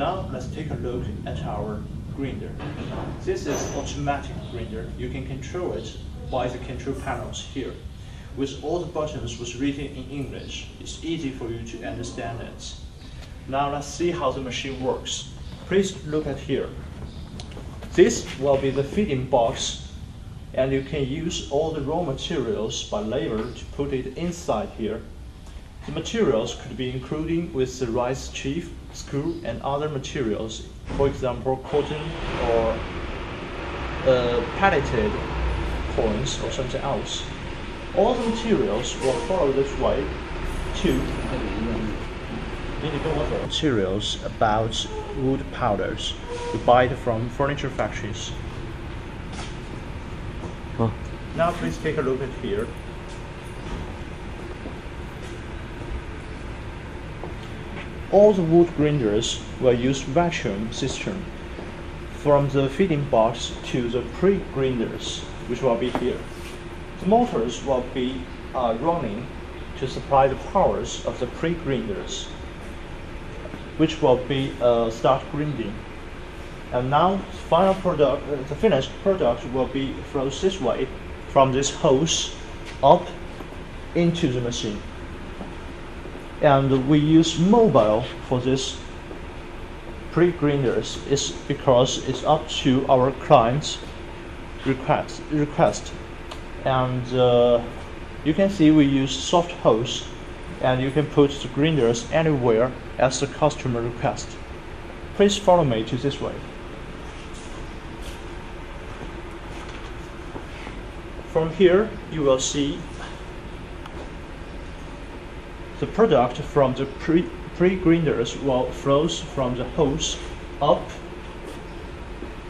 Now let's take a look at our grinder. This is automatic grinder. You can control it by the control panels here. With all the buttons was written in English, it's easy for you to understand it. Now let's see how the machine works. Please look at here. This will be the feeding box and you can use all the raw materials by layer to put it inside here. The materials could be including with the rice chief, screw and other materials, for example cotton or uh, pelleted coins or something else. All the materials will follow this way to materials about wood powders. We buy it from furniture factories. Oh. Now please take a look at here. All the wood grinders will use vacuum system from the feeding box to the pre-grinders, which will be here. The motors will be uh, running to supply the powers of the pre-grinders, which will be uh, start grinding. And now, final product, uh, the finished product will be flows this way from this hose up into the machine. And we use mobile for this pre-grinders is because it's up to our client's request. request. And uh, you can see we use soft hose and you can put the grinders anywhere as the customer request. Please follow me to this way. From here, you will see the product from the pre pre-grinders will flows from the hose up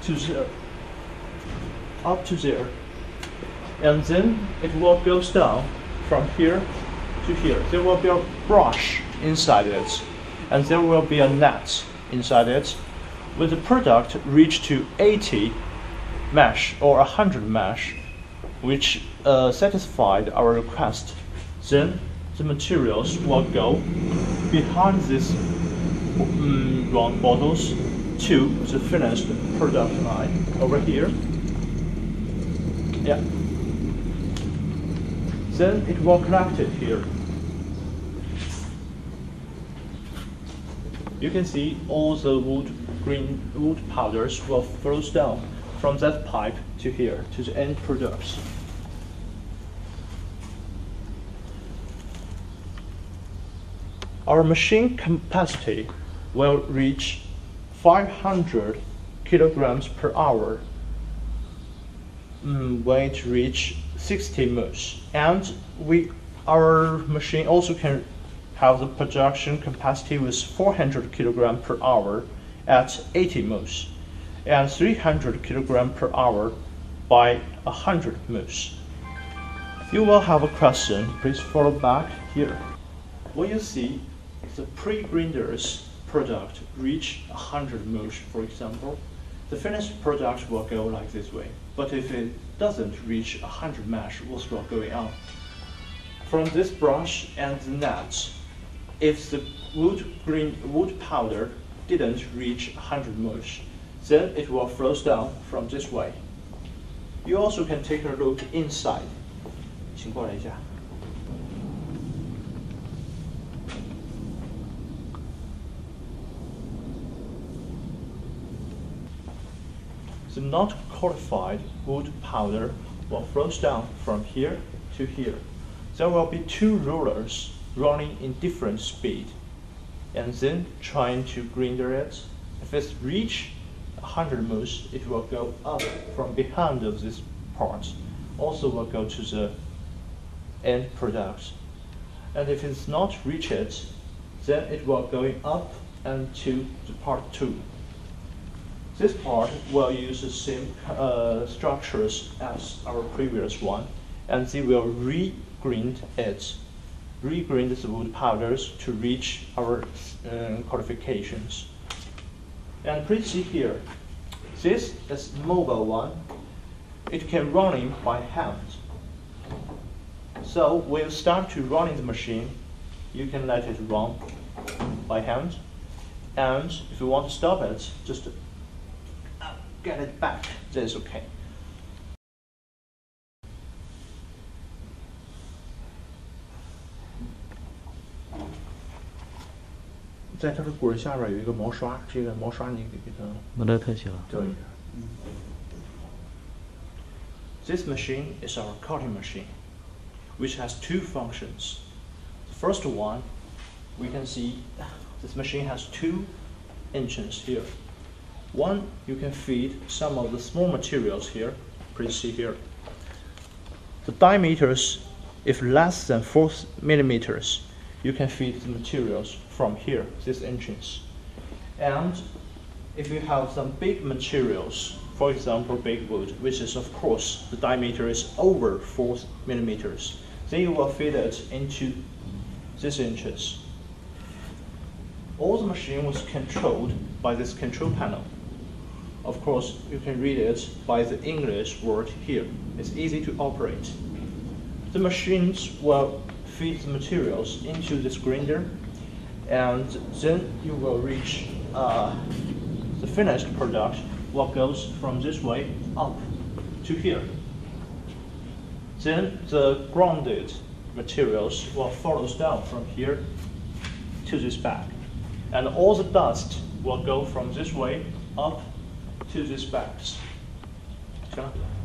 to there, up to there, and then it will goes down from here to here. There will be a brush inside it, and there will be a net inside it. When the product reach to 80 mesh or 100 mesh, which uh, satisfied our request, then the materials will go behind these um, round bottles to the finished product line over here. Yeah. Then it will collect it here. You can see all the wood green wood powders will flow down from that pipe to here to the end products. Our machine capacity will reach 500 kilograms per hour mm, when it reach 60 moves. And we, our machine also can have the production capacity with 400 kilogram per hour at 80 moves and 300 kilogram per hour by 100 moves. You will have a question, please follow back here what you see if the pre-grinder's product reach 100 motion, for example, the finished product will go like this way. But if it doesn't reach 100 mesh, what's what going on? From this brush and the net, if the wood, green, wood powder didn't reach 100 mesh, then it will flows down from this way. You also can take a look inside. 请过来一下。The not qualified wood powder will flow down from here to here. There will be two rollers running in different speed and then trying to grinder it. If it's reach 100 moves, it will go up from behind of this part. Also will go to the end product. And if it's not reach it, then it will going up and to the part two. This part will use the same uh, structures as our previous one, and they will re-grind it, re-grind the wood powders to reach our uh, qualifications. And please see here, this is mobile one. It can running by hand. So when you start to running the machine, you can let it run by hand. And if you want to stop it, just get it back, that's okay. This machine is our cutting machine, which has two functions. The first one, we can see this machine has two engines here. One, you can feed some of the small materials here, please see here. The diameters, if less than 4 millimeters, you can feed the materials from here, these engines. And if you have some big materials, for example, big wood, which is of course the diameter is over 4 millimeters, then you will feed it into these engines. All the machine was controlled by this control panel. Of course, you can read it by the English word here. It's easy to operate. The machines will feed the materials into this grinder, and then you will reach uh, the finished product, what goes from this way up to here. Then the grounded materials will follow down from here to this bag. And all the dust will go from this way up to bags. 行了。